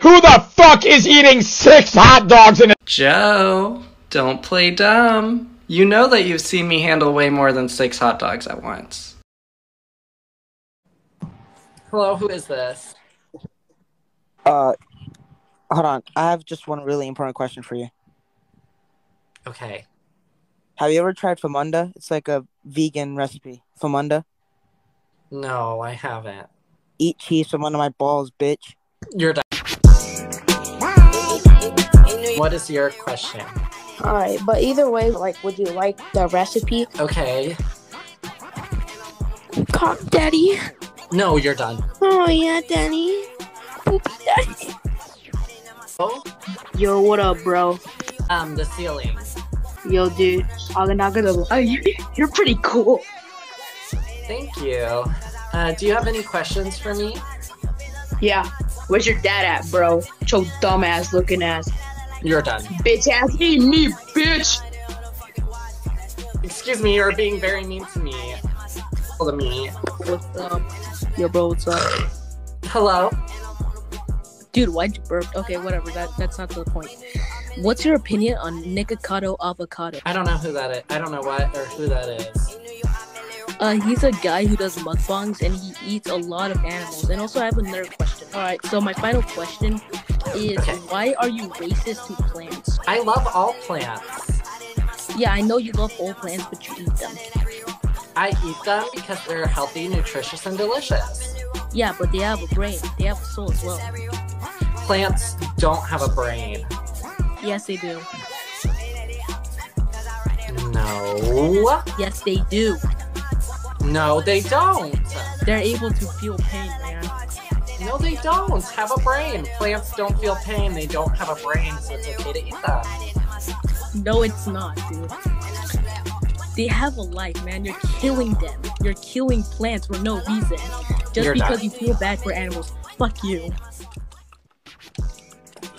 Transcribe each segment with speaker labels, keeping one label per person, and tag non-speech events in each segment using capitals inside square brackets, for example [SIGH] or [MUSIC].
Speaker 1: Who the fuck is eating six hot dogs in a
Speaker 2: Joe, don't play dumb. You know that you've seen me handle way more than six hot dogs at once. Hello, who is this?
Speaker 3: Uh, hold on. I have just one really important question for you.
Speaker 2: Okay.
Speaker 3: Have you ever tried famunda? It's like a vegan recipe. Famunda.
Speaker 2: No, I haven't.
Speaker 3: Eat cheese from under my balls, bitch.
Speaker 2: You're done. What is your question?
Speaker 4: All right, but either way, like, would you like the recipe?
Speaker 2: Okay.
Speaker 4: Cock daddy.
Speaker 2: No, you're done.
Speaker 4: Oh yeah, daddy. Poopy daddy.
Speaker 2: Oh,
Speaker 4: Yo, what up, bro?
Speaker 2: um, the ceiling.
Speaker 4: Yo, dude. I'm not gonna lie. you- You're pretty cool.
Speaker 2: Thank you. Uh, do you have any questions for me?
Speaker 4: Yeah. Where's your dad at, bro? Your dumbass looking ass.
Speaker 2: You're done.
Speaker 4: Bitch ass eat me, bitch.
Speaker 2: Excuse me, you're being very mean to me. To me.
Speaker 4: What's up? Yo, bro, what's up?
Speaker 2: Hello?
Speaker 5: Dude, why'd you burp? Okay, whatever. That that's not the point. What's your opinion on Nikocado Avocado?
Speaker 2: I don't know who that is. I don't know what or who that is.
Speaker 5: Uh, he's a guy who does mukbangs and he eats a lot of animals. And also, I have another question. All right, so my final question is,
Speaker 2: Okay.
Speaker 5: why are you racist to plants?
Speaker 2: I love all plants.
Speaker 5: Yeah, I know you love all plants, but you eat them.
Speaker 2: I eat them because they're healthy, nutritious, and delicious.
Speaker 5: Yeah, but they have a brain. They have a soul as well.
Speaker 2: Plants don't have a brain.
Speaker 5: Yes, they do.
Speaker 2: No.
Speaker 5: Yes, they do.
Speaker 2: No, they don't.
Speaker 5: They're able to feel pain.
Speaker 2: No, they don't have a brain. Plants don't feel pain. They don't have a brain, so it's okay to eat them.
Speaker 5: No, it's not, dude. They have a life, man. You're killing them. You're killing plants for no reason. Just
Speaker 2: You're
Speaker 5: because
Speaker 2: done.
Speaker 5: you feel bad for animals. Fuck you.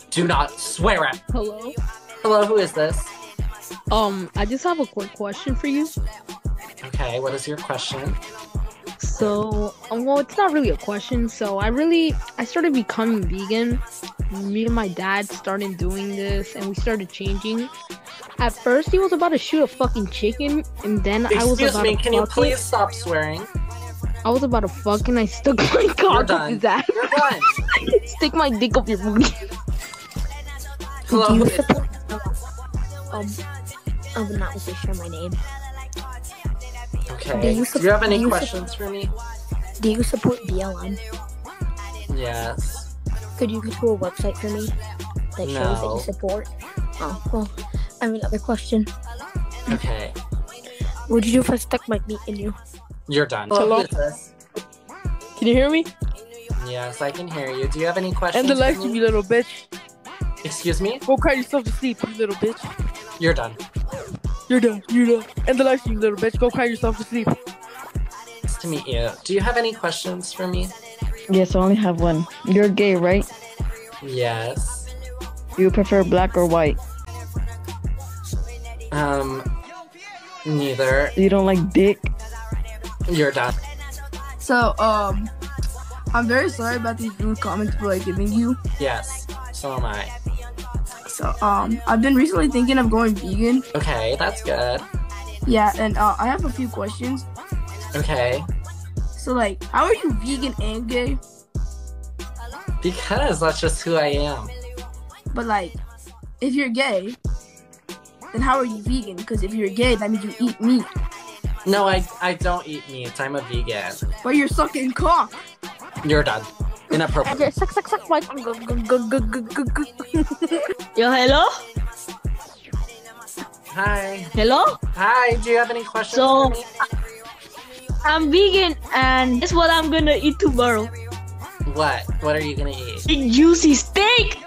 Speaker 2: Do not swear at.
Speaker 6: Hello.
Speaker 2: Hello, who is this?
Speaker 6: Um, I just have a quick question for you.
Speaker 2: Okay, what is your question?
Speaker 6: So, um, well, it's not really a question. So, I really, I started becoming vegan. Me and my dad started doing this, and we started changing. At first, he was about to shoot a fucking chicken, and then I was
Speaker 2: Excuse
Speaker 6: about
Speaker 2: me,
Speaker 6: to
Speaker 2: can you
Speaker 6: fuck
Speaker 2: please
Speaker 6: it.
Speaker 2: stop swearing?
Speaker 6: I was about to fuck, and I stuck [LAUGHS] my cock up
Speaker 2: done.
Speaker 6: his ass.
Speaker 2: You're done. [LAUGHS]
Speaker 6: Stick my dick up your booty.
Speaker 2: Hello,
Speaker 4: you support? Um, I would not say share my name.
Speaker 2: Okay.
Speaker 4: Do you
Speaker 2: Do you have any
Speaker 4: you sup-
Speaker 2: questions for me?
Speaker 4: Do you support BLM?
Speaker 2: Yes.
Speaker 4: Could you go to a website for me that shows that you support? Oh, well, I have another question.
Speaker 2: Okay.
Speaker 4: What'd you do if I stuck my meat in you?
Speaker 2: You're done.
Speaker 6: Hello?
Speaker 2: who is this?
Speaker 6: Can you hear me?
Speaker 2: Yes, I can hear you. Do you have any questions?
Speaker 6: And the live
Speaker 2: for
Speaker 6: you little bitch.
Speaker 2: Excuse me?
Speaker 6: Go cry yourself to sleep, you little bitch.
Speaker 2: You're done.
Speaker 6: You're done. You're done. End the live stream, you little bitch. Go cry yourself to sleep.
Speaker 2: Nice to meet you. Do you have any questions for me?
Speaker 7: Yes, I only have one. You're gay, right?
Speaker 2: Yes.
Speaker 7: Do you prefer black or white?
Speaker 2: Um, neither.
Speaker 7: You don't like dick?
Speaker 2: You're done.
Speaker 8: So, um, I'm very sorry about these rude comments people are giving you.
Speaker 2: Yes. So am I.
Speaker 8: So, um, I've been recently thinking of going vegan.
Speaker 2: Okay, that's good.
Speaker 8: Yeah, and uh, I have a few questions.
Speaker 2: Okay.
Speaker 8: So, like, how are you vegan and gay?
Speaker 2: Because that's just who I am.
Speaker 8: But like, if you're gay, then how are you vegan? Because if you're gay, that means you eat meat.
Speaker 2: No, I I don't eat meat. I'm a vegan.
Speaker 8: But you're sucking cock.
Speaker 2: You're done. Inappropriate.
Speaker 4: Okay, suck, suck, suck, go.
Speaker 5: Yo, hello?
Speaker 2: Hi.
Speaker 5: Hello?
Speaker 2: Hi. Do you have any questions
Speaker 5: So-
Speaker 2: for me?
Speaker 5: I'm vegan and guess what I'm gonna eat tomorrow?
Speaker 2: What? What are you gonna eat?
Speaker 5: A juicy steak!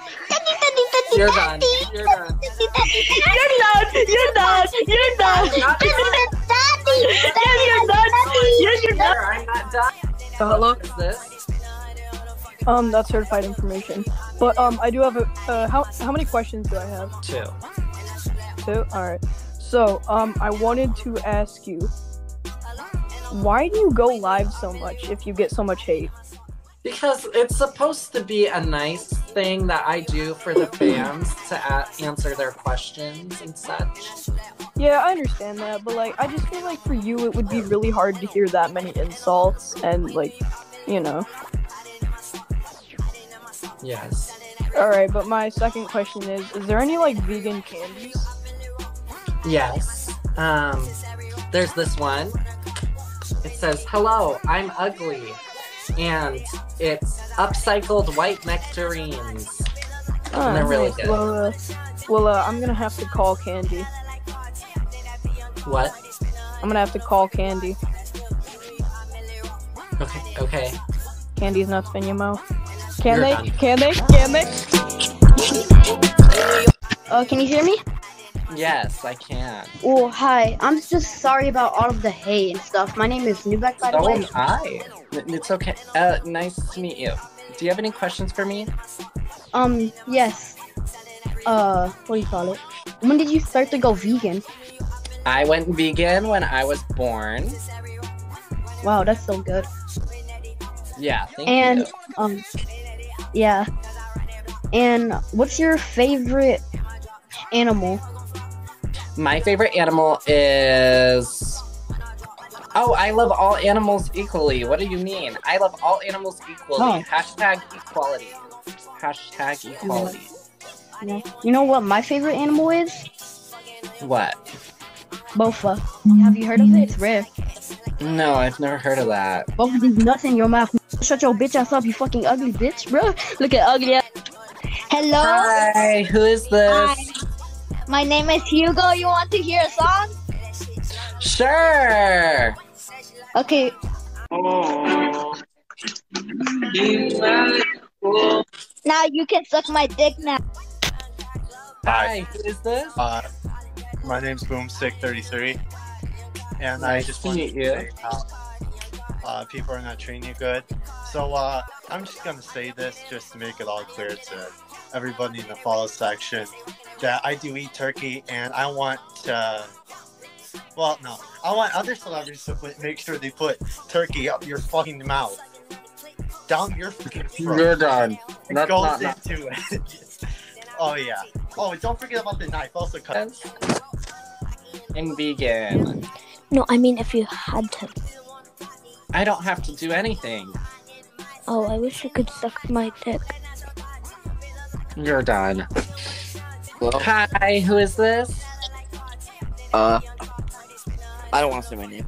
Speaker 2: You're done. You're done.
Speaker 5: You're done! You're done! You're done!
Speaker 2: Not
Speaker 5: Yes, [LAUGHS] you're done! Yes, you're done!
Speaker 2: Sure, I'm not done.
Speaker 6: hello.
Speaker 2: What is this?
Speaker 6: Um, that's certified information. But um, I do have a. Uh, how how many questions do I have?
Speaker 2: Two.
Speaker 6: Two. All right. So um, I wanted to ask you, why do you go live so much if you get so much hate?
Speaker 2: Because it's supposed to be a nice thing that I do for the fans to a- answer their questions and such.
Speaker 9: Yeah, I understand that, but like, I just feel like for you, it would be really hard to hear that many insults and like, you know.
Speaker 2: Yes.
Speaker 9: All right, but my second question is: Is there any like vegan candies?
Speaker 2: Yes. Um, there's this one. It says, Hello, I'm ugly. And it's upcycled white nectarines.
Speaker 9: Oh,
Speaker 2: they're really
Speaker 9: nice.
Speaker 2: good.
Speaker 9: Well, uh, well, uh, I'm gonna have to call Candy.
Speaker 2: What?
Speaker 9: I'm gonna have to call Candy.
Speaker 2: Okay, okay.
Speaker 9: Candy's not spin your mouth. Can
Speaker 2: You're
Speaker 9: they?
Speaker 2: done.
Speaker 9: Can they? Can they?
Speaker 7: Uh, can you hear me?
Speaker 2: Yes, I can.
Speaker 7: Oh, hi. I'm just sorry about all of the hate and stuff. My name is Nubek, by the
Speaker 2: So
Speaker 7: way.
Speaker 2: am I. It's okay. Uh, nice to meet you. Do you have any questions for me?
Speaker 7: Um, yes. Uh, what do you call it? When did you start to go vegan?
Speaker 2: I went vegan when I was born.
Speaker 7: Wow, that's so good.
Speaker 2: Yeah, thank
Speaker 7: and
Speaker 2: you.
Speaker 7: um, yeah. And what's your favorite animal?
Speaker 2: My favorite animal is. Oh, I love all animals equally. What do you mean? I love all animals equally.
Speaker 7: Oh.
Speaker 2: Hashtag equality. Hashtag equality.
Speaker 7: You know, you know what my favorite animal is?
Speaker 2: What?
Speaker 7: Bofa. Mm-hmm. Have you heard of it? It's rare.
Speaker 2: No, I've never heard of that.
Speaker 7: Both of nothing in your mouth. Shut your bitch ass up, you fucking ugly bitch, bro. Look at ugly ass.
Speaker 10: Hello.
Speaker 2: Hi, who is this?
Speaker 10: Hi. My name is Hugo. You want to hear a song?
Speaker 2: Sure.
Speaker 10: Okay. Now you can suck my dick now.
Speaker 2: Hi, who is this?
Speaker 11: Uh, my name's Boomstick33, and I
Speaker 2: Nice
Speaker 11: just
Speaker 2: to
Speaker 11: wanted
Speaker 2: meet
Speaker 11: to
Speaker 2: you.
Speaker 11: Say how uh, people are not treating you good. So uh, I'm just gonna say this just to make it all clear to everybody in the follow section that I do eat turkey, and I want to. Well, no, I want other celebrities to put, make sure they put turkey up your fucking mouth, down your fucking throat.
Speaker 2: You're done.
Speaker 11: It
Speaker 2: That's
Speaker 11: goes
Speaker 2: not- not-
Speaker 11: into it. [LAUGHS] oh yeah. Oh, and don't forget about the knife. Also cut.
Speaker 2: And vegan.
Speaker 4: No, I mean if you had to.
Speaker 2: I don't have to do anything.
Speaker 4: Oh, I wish you could suck my dick.
Speaker 2: You're done. Hi, who is this?
Speaker 3: Uh, I don't want to say my name.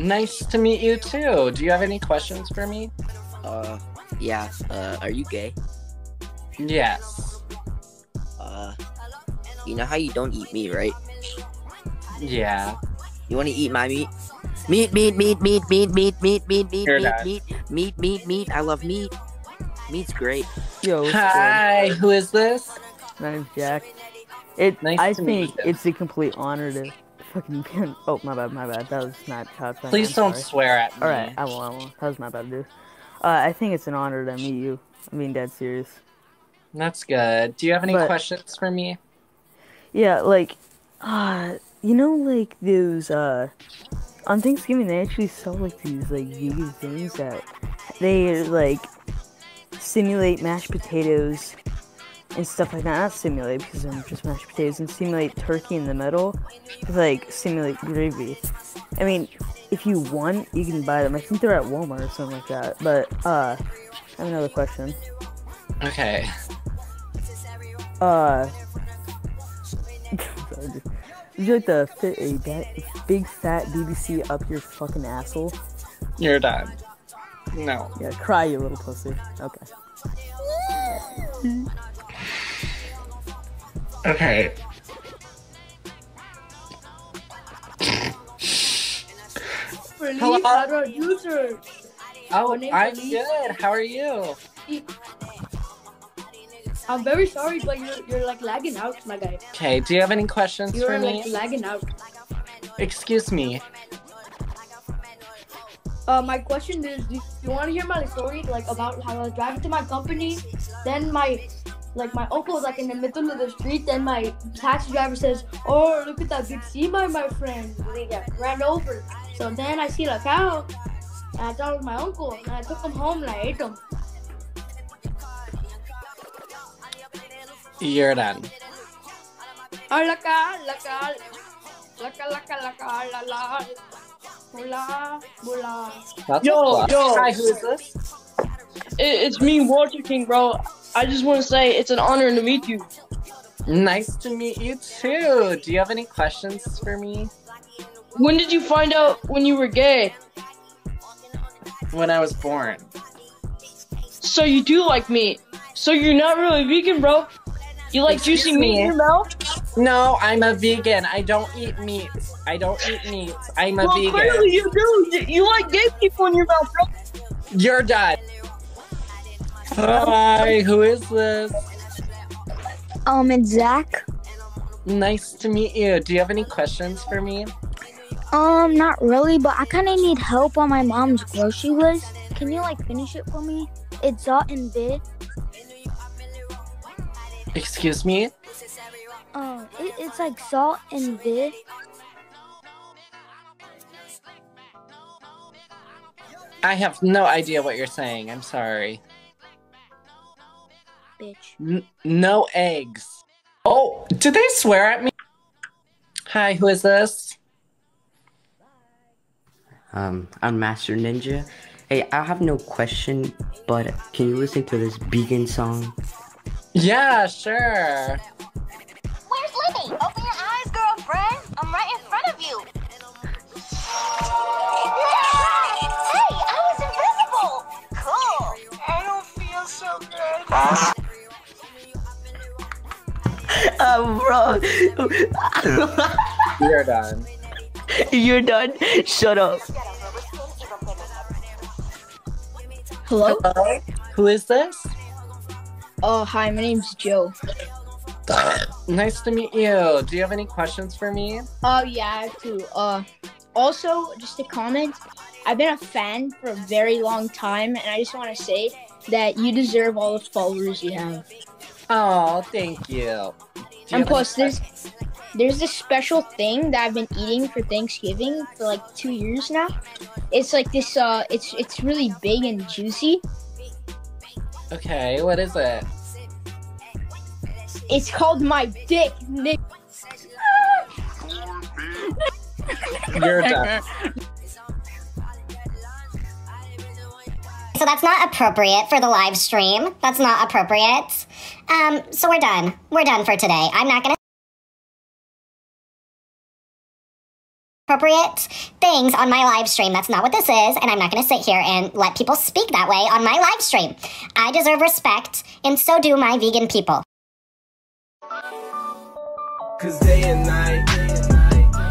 Speaker 2: Nice to meet you too. Do you have any questions for me?
Speaker 3: Uh, yeah. Uh, are you gay?
Speaker 2: Yes.
Speaker 3: Uh, you know how you don't eat meat, right?
Speaker 2: Yeah.
Speaker 3: You want to eat my meat? Meat, meat, meat, meat, meat, meat, meat, meat, meat,
Speaker 2: You're
Speaker 3: meat,
Speaker 2: done.
Speaker 3: meat, meat, meat, meat. I love meat. Meat's great.
Speaker 12: Yo,
Speaker 2: Hi,
Speaker 12: good?
Speaker 2: who is this?
Speaker 12: My name's Jack. It.
Speaker 2: Nice
Speaker 12: I
Speaker 2: to meet
Speaker 12: think it's a complete honor to fucking. Be oh my bad, my bad. That was not child friendly.
Speaker 2: Please don't
Speaker 12: sorry.
Speaker 2: swear at me.
Speaker 12: All right, I won't. I won't. That was my bad, dude. Uh, I think it's an honor to meet you. I'm being dead serious.
Speaker 2: That's good. Do you have any
Speaker 12: But-
Speaker 2: questions for me?
Speaker 12: Yeah, like, uh, you know, like those, uh, on Thanksgiving they actually sell like these like vegan things that they like simulate mashed potatoes and stuff like that. Not simulate because they're just mashed potatoes and simulate turkey in the middle, with, like simulate gravy. I mean, if you want, you can buy them. I think they're at Walmart or something like that. But uh, I have another question.
Speaker 2: Okay.
Speaker 12: Uh, you like to fit a ba- big fat BBC up your fucking asshole?
Speaker 2: You're done. No.
Speaker 12: Yeah, cry, you little pussy. Okay.
Speaker 2: Okay. Hello?
Speaker 13: How do I do?
Speaker 2: Oh, I'm good. How are you?
Speaker 13: I'm very sorry, but you're you're like lagging out, my guy.
Speaker 2: Okay, do you have any questions
Speaker 13: You're
Speaker 2: for
Speaker 13: like
Speaker 2: me?
Speaker 13: lagging out.
Speaker 2: Excuse me.
Speaker 13: Uh, my question is, do you want to hear my story, like about how I was driving to my company? Then my, like my uncle was like in the middle of the street. Then my taxi driver says, "Oh, look at that big sea my my friend." They get ran over. So then I see the cow. And I thought it was my uncle. And I took him home and I ate him.
Speaker 2: You're done.
Speaker 13: Ah, la, la.
Speaker 2: That's
Speaker 9: Yo, yo.
Speaker 2: Hi, who is this?
Speaker 9: It, it's me, Walter King, bro. I just want to say it's an honor to meet you.
Speaker 2: Nice to meet you too. Do you have any questions for me?
Speaker 9: When did you find out when you were gay?
Speaker 2: When I was born.
Speaker 9: So you do like me. So you're not really vegan, bro. You like
Speaker 2: Excuse
Speaker 9: juicy meat in your mouth?
Speaker 2: No, I'm a vegan. I don't eat meat. I don't eat meat. I'm a
Speaker 9: well,
Speaker 2: vegan.
Speaker 9: clearly you do. You, you like gay people in your mouth, bro.
Speaker 2: You're done. Hi, who is this?
Speaker 4: Um, it's Zach.
Speaker 2: Nice to meet you. Do you have any questions for me?
Speaker 4: Um, not really, but I kind of need help on my mom's grocery list. Can you like finish it for me? It's salt in bit.
Speaker 2: Excuse me?
Speaker 4: Um, it, it's like salt and bit.
Speaker 2: I have no idea what you're saying. I'm sorry.
Speaker 4: Bitch.
Speaker 2: N- no eggs. Oh, did they swear at me? Hi, who is this?
Speaker 3: Um, I'm Master Ninja. Hey, I have no question, but can you listen to this vegan song?
Speaker 2: Yeah, sure.
Speaker 10: Where's Libby? Open your eyes, girlfriend. I'm right in front of you. Hey, I was invisible. Cool. I don't feel so good. [LAUGHS]
Speaker 3: Um, bro. [LAUGHS]
Speaker 2: You're done. [LAUGHS]
Speaker 3: You're done. Shut up.
Speaker 7: Hello?
Speaker 2: Who is this?
Speaker 7: Oh, hi, my name's Joe.
Speaker 2: Nice to meet you. Do you have any questions for me?
Speaker 7: Oh, yeah, I have to. Uh, also, just a comment. I've been a fan for a very long time, and I just want to say that you deserve all the followers you have.
Speaker 2: Oh, thank you. You
Speaker 7: and plus, there's there's this special thing that I've been eating for Thanksgiving for like two years now. It's like this. Uh, it's it's really big and juicy.
Speaker 2: Okay, what is it?
Speaker 7: It's called my dick, Nick.
Speaker 2: You're done.
Speaker 14: So that's not appropriate for the live stream. That's not appropriate. Um, so we're done. We're done for today. I'm not gonna appropriate things on my live stream. That's not what this is, and I'm not gonna sit here and let people speak that way on my live stream. I deserve respect, and so do my vegan people.
Speaker 15: Cause day and night,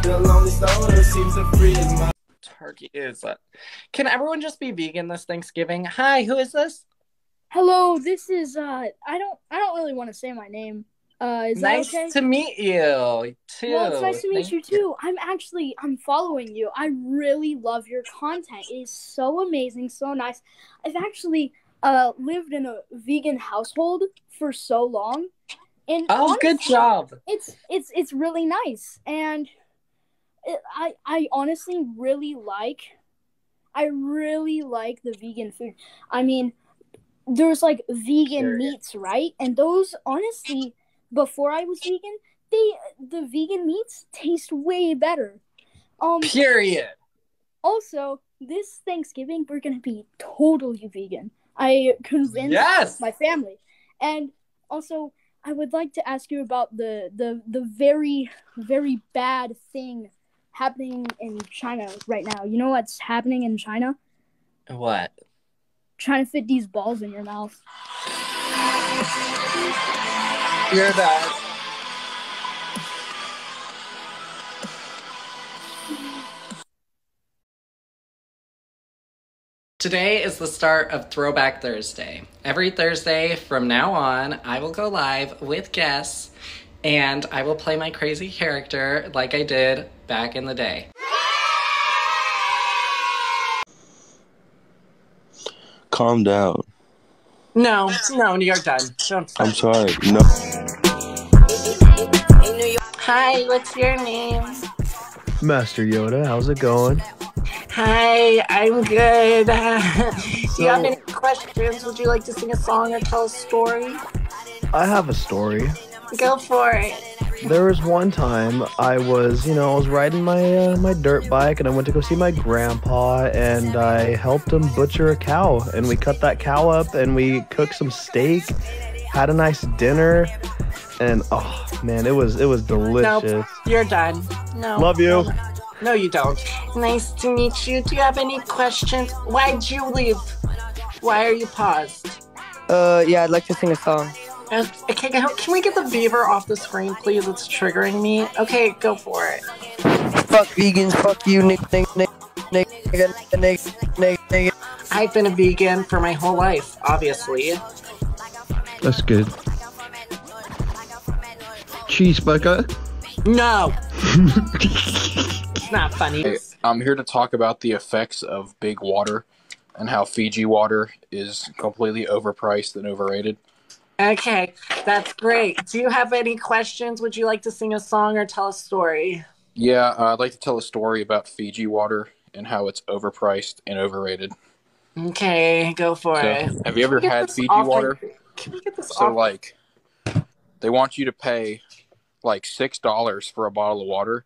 Speaker 15: the lonely stoner seems to free his.
Speaker 2: Turkey is it? Can everyone just be vegan this Thanksgiving? Hi, who is this?
Speaker 16: Hello, this is uh I don't I don't really want to say my name. Uh is
Speaker 2: nice
Speaker 16: that okay?
Speaker 2: to meet you too.
Speaker 16: Well, it's nice to meet
Speaker 2: Thank
Speaker 16: you too. I'm actually I'm following you. I really love your content. It is so amazing, so nice. I've actually uh lived in a vegan household for so long. And
Speaker 2: Oh, good job.
Speaker 16: It's it's it's really nice and it, I I honestly really like I really like the vegan food. I mean, there's like vegan meats, right? And those honestly, before I was vegan, they the vegan meats taste way better. Um
Speaker 2: Period.
Speaker 16: Also, this Thanksgiving we're gonna be totally vegan. I convinced
Speaker 2: Yes!
Speaker 16: my family. And also I would like to ask you about the the the very very bad thing happening in China right now. You know what's happening in China?
Speaker 2: What?
Speaker 16: Trying to fit these balls in your mouth.
Speaker 2: You're done. Today is the start of Throwback Thursday. Every Thursday from now on, I will go live with guests and I will play my crazy character like I did back in the day.
Speaker 17: Calm down.
Speaker 2: No, no, New York done. Don't
Speaker 17: I'm sorry. No.
Speaker 2: Hi, what's your name?
Speaker 18: Master Yoda, how's it going?
Speaker 2: Hi, I'm good. [LAUGHS] Do you have any questions? Would you like to sing a song or tell a story?
Speaker 18: I have a story.
Speaker 2: Go for it.
Speaker 18: There was one time I was, you know, I was riding my uh, my dirt bike and I went to go see my grandpa and I helped him butcher a cow and we cut that cow up and we cooked some steak, had a nice dinner, and oh man, it was it was delicious.
Speaker 2: Nope, you're done. No.
Speaker 18: Love you.
Speaker 2: No, you don't. Nice to meet you. Do you have any questions? Why'd you leave? Why are you paused?
Speaker 19: Uh, yeah, I'd like to sing a song.
Speaker 2: Uh, Okay, can can we get the beaver off the screen, please? It's triggering me. Okay, go for it.
Speaker 19: Fuck vegans, fuck you, Nick, Nick, Nick, Nick, Nick, Nick, Nick, Nick.
Speaker 2: I've been a vegan for my whole life, obviously.
Speaker 18: That's good. Cheeseburger.
Speaker 2: No. [LAUGHS] it's not funny.
Speaker 20: Hey, I'm here to talk about the effects of big water and how Fiji water is completely overpriced and overrated.
Speaker 2: Okay, that's great. Do you have any questions? Would you like to sing a song or tell a story?
Speaker 20: Yeah, uh, I'd like to tell a story about Fiji water and how it's overpriced and overrated.
Speaker 2: Okay, go for
Speaker 20: So,
Speaker 2: it.
Speaker 20: have you ever
Speaker 2: Can we get
Speaker 20: had Fiji
Speaker 2: off my-
Speaker 20: water?
Speaker 2: Can we get this
Speaker 20: So
Speaker 2: off?
Speaker 20: like they want you to pay like six dollars for a bottle of water,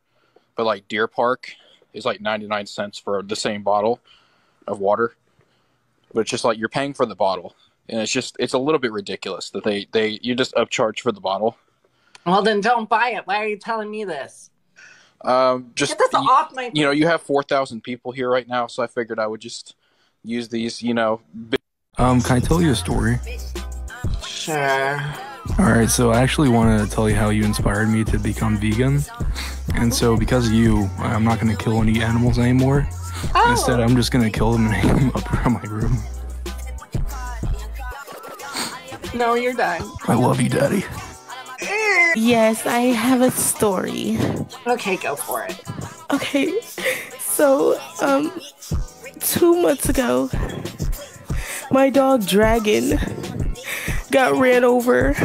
Speaker 20: but like Deer Park is like ninety nine cents for the same bottle of water. But it's just like you're paying for the bottle. And it's just it's a little bit ridiculous that they, they you just upcharge for the bottle.
Speaker 2: Well, then don't buy it. Why are you telling me this?
Speaker 20: Um just
Speaker 2: Get this
Speaker 20: you,
Speaker 2: off my.
Speaker 20: you know, you have four thousand people here right now, so I figured I would just use these, you know, big
Speaker 21: Um, can I tell you a story?
Speaker 2: Sure.
Speaker 21: All right, so I actually want to tell you how you inspired me to become vegan. And so, because of you, I'm not going to kill any animals anymore. Instead, I'm just going to kill them and hang them up around my room.
Speaker 2: No, you're done.
Speaker 21: I love you, Daddy.
Speaker 22: Yes, I have a story.
Speaker 2: Okay, go for it.
Speaker 22: Okay, so um, two months ago, my dog Dragon got ran over.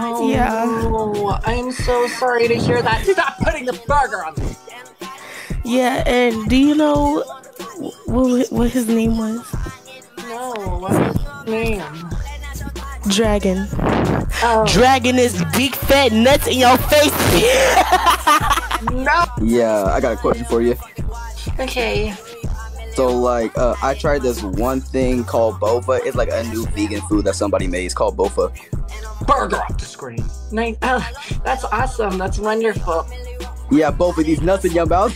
Speaker 2: Oh,
Speaker 22: Yeah.
Speaker 2: I'm so sorry to hear that. Stop putting the burger on me.
Speaker 22: Yeah, and do you know what what his name was?
Speaker 2: No, what's his name?
Speaker 22: Dragon.
Speaker 2: Oh.
Speaker 22: Dragon is big fat nuts in your face.
Speaker 2: no. [LAUGHS]
Speaker 23: Yeah, I got a question for you.
Speaker 2: Okay.
Speaker 23: So, like, uh, I tried this one thing called bofa. It's like a new vegan food that somebody made. It's called bofa.
Speaker 2: Burger off the screen. Nice. [LAUGHS] Oh, that's awesome. That's wonderful.
Speaker 23: Yeah, both of these nuts in your mouth.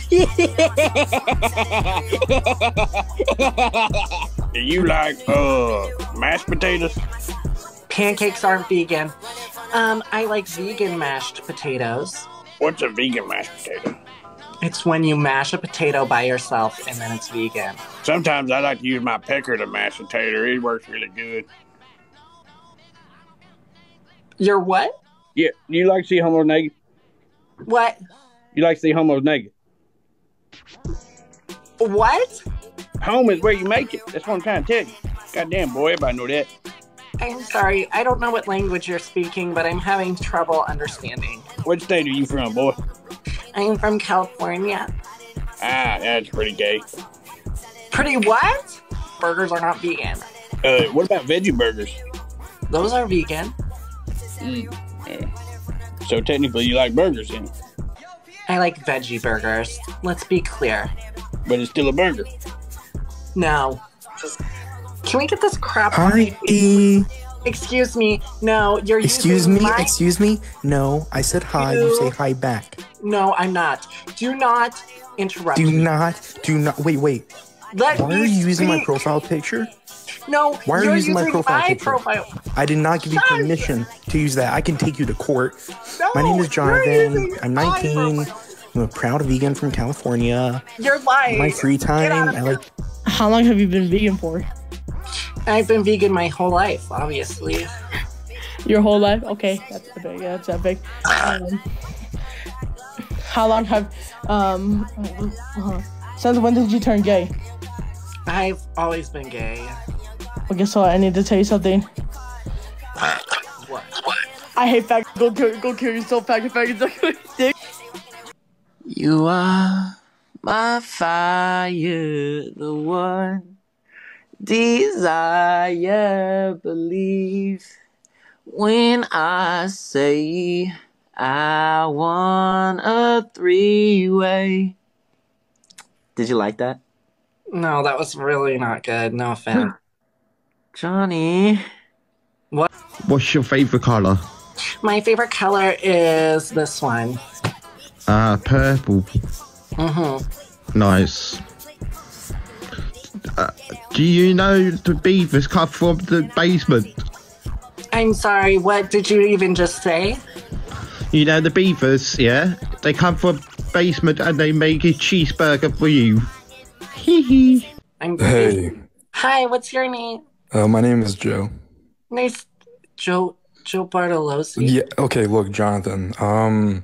Speaker 23: [LAUGHS]
Speaker 24: Do you like uh mashed potatoes?
Speaker 2: Pancakes aren't vegan. Um, I like vegan mashed potatoes.
Speaker 24: What's a vegan mashed potato?
Speaker 2: It's when you mash a potato by yourself and then it's vegan.
Speaker 24: Sometimes I like to use my pecker to mash a potato. It works really good.
Speaker 2: Your what?
Speaker 24: Yeah, you like to see homos naked?
Speaker 2: What?
Speaker 24: You like to see homos naked?
Speaker 2: What?
Speaker 24: Home is where you make it. That's what I'm trying to tell you. Goddamn, boy, everybody know that.
Speaker 2: I'm sorry. I don't know what language you're speaking, but I'm having trouble understanding.
Speaker 24: What state are you from, boy?
Speaker 2: I'm from California.
Speaker 24: Ah, that's pretty gay.
Speaker 2: Pretty what? Burgers are not vegan.
Speaker 24: Uh, what about veggie burgers?
Speaker 2: Those are vegan.
Speaker 24: So technically, you like burgers then,
Speaker 2: I like veggie burgers. Let's be clear.
Speaker 24: but it's still a burger.
Speaker 2: No. Can we get this crap
Speaker 25: Hi.
Speaker 2: Excuse me. No, you're
Speaker 25: Excuse
Speaker 2: using
Speaker 25: me.
Speaker 2: my-
Speaker 25: Excuse me. No, I said hi. You say hi back.
Speaker 2: No, I'm not. Do not interrupt
Speaker 25: Do not. Do not. Wait. Wait.
Speaker 2: Let
Speaker 25: Why are you using my profile picture?
Speaker 2: No,
Speaker 25: Why are
Speaker 2: you're
Speaker 25: using my profile
Speaker 2: my
Speaker 25: picture?
Speaker 2: profile.
Speaker 25: I did not give you permission to use that. I can take you to court. my name is Jonathan. I'm 19. I'm a proud vegan from California.
Speaker 2: You're lying.
Speaker 25: In my free time, I like.
Speaker 5: How long have you been vegan for?
Speaker 2: I've been vegan my whole life, obviously.
Speaker 5: Your whole life? Okay, that's epic. Yeah, that's epic. Um, how long have um? Uh, since when did you turn gay?
Speaker 2: I've always been gay.
Speaker 5: Well, guess what? I need to tell you something.
Speaker 2: What?
Speaker 5: I hate faggots. Go kill, go kill yourself, faggot, faggots. [LAUGHS] Dick.
Speaker 26: You are
Speaker 27: my fire, the one desire, believe when I say I want a three way. Did you like that?
Speaker 2: No, that was really not good. No offense.
Speaker 27: Johnny.
Speaker 2: What?
Speaker 28: What's your favorite color?
Speaker 2: My favorite color is this one.
Speaker 28: Uh, purple.
Speaker 2: Mm-hmm.
Speaker 28: Nice. Uh, do you know the beavers come from the basement?
Speaker 2: I'm sorry, what did you even just say?
Speaker 28: You know the beavers, yeah? They come from basement and they make a cheeseburger for you. Hee hee.
Speaker 2: I'm
Speaker 21: Hey,
Speaker 2: Hi, what's your name?
Speaker 21: uh, my name is Joe.
Speaker 2: Nice Joe Joe Bartolosi.
Speaker 21: Yeah. Okay. Look, Jonathan. Um,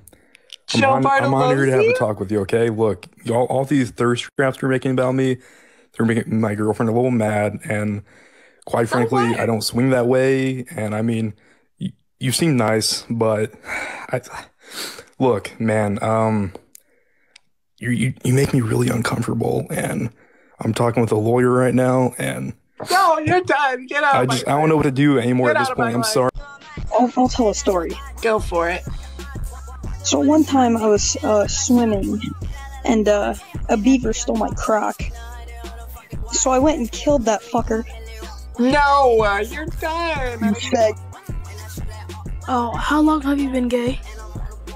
Speaker 21: I'm,
Speaker 2: Joe
Speaker 21: on, I'm on here to have a talk with you. Okay. Look, y'all, all these thirst traps you're making about me, they're making my girlfriend a little mad. And quite frankly, I don't swing that way. And I mean, you, you seem nice, but I look, man. Um, you you you make me really uncomfortable, and I'm talking with a lawyer right now, and
Speaker 2: No, you're done. Get out.
Speaker 21: I
Speaker 2: of my
Speaker 21: just I don't know what to do anymore
Speaker 2: Get
Speaker 21: at this
Speaker 2: out of my
Speaker 21: point. I'm
Speaker 2: life.
Speaker 21: sorry.
Speaker 29: I'll, I'll tell a story.
Speaker 2: Go for it.
Speaker 29: So one time I was uh, swimming, and uh, a beaver stole my crock. So I went and killed that fucker.
Speaker 2: No, uh, you're done.
Speaker 22: Oh, how long have you been gay?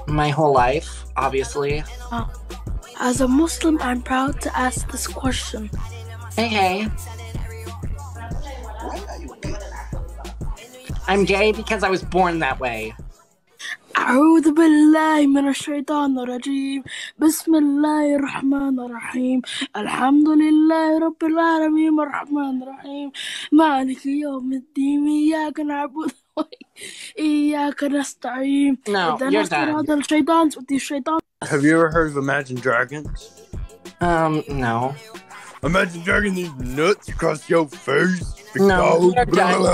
Speaker 2: My whole life, obviously.
Speaker 22: Oh. As a Muslim, I'm proud to ask this question.
Speaker 2: Hey, hey. I'm gay because I was born that way.
Speaker 22: أعوذ بالله من الشيطان الرجيم بسم الله الرحمن الرحيم الحمد لله رب العالمين الرحمن الرحيم مالك يوم الدين إياك نعبد وإياك نستعين
Speaker 2: No,
Speaker 22: اهدنا
Speaker 2: you're done.
Speaker 22: صراط الشيطان ودي الشيطان
Speaker 24: Have you ever heard of Imagine Dragons?
Speaker 2: Um, no.
Speaker 24: Imagine Dragons is nuts across your face.
Speaker 2: No,
Speaker 24: because-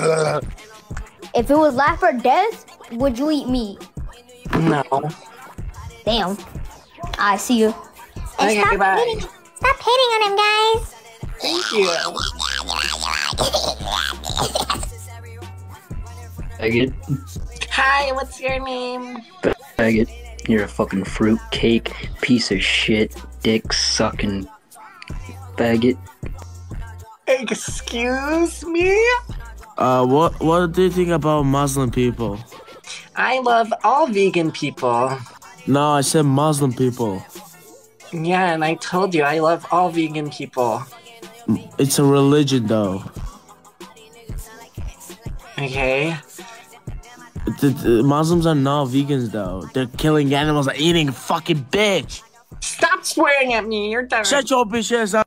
Speaker 2: you're
Speaker 30: If it was life or death, would you eat me?
Speaker 2: No.
Speaker 30: Damn. I see you.
Speaker 2: Okay,
Speaker 30: stop
Speaker 2: bye.
Speaker 30: hitting, stop hitting on him, guys.
Speaker 2: Thank you.
Speaker 31: Faggot.
Speaker 2: Hi, what's your name?
Speaker 31: Faggot. You're a fucking fruit cake, piece of shit, dick sucking faggot.
Speaker 2: Excuse me?
Speaker 26: Uh, what what do you think about Muslim people?
Speaker 2: I love all vegan people.
Speaker 26: No, I said Muslim people.
Speaker 2: Yeah, and I told you I love all vegan people.
Speaker 26: It's a religion, though.
Speaker 2: Okay.
Speaker 26: The, the Muslims are not vegans, though. They're killing animals and eating fucking bitch.
Speaker 2: Stop swearing at me. You're done.
Speaker 26: Shut your bitch ass up.